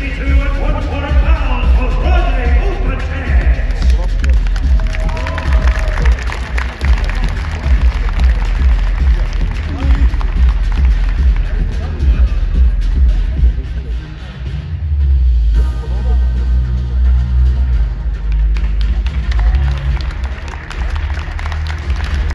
32 and 20.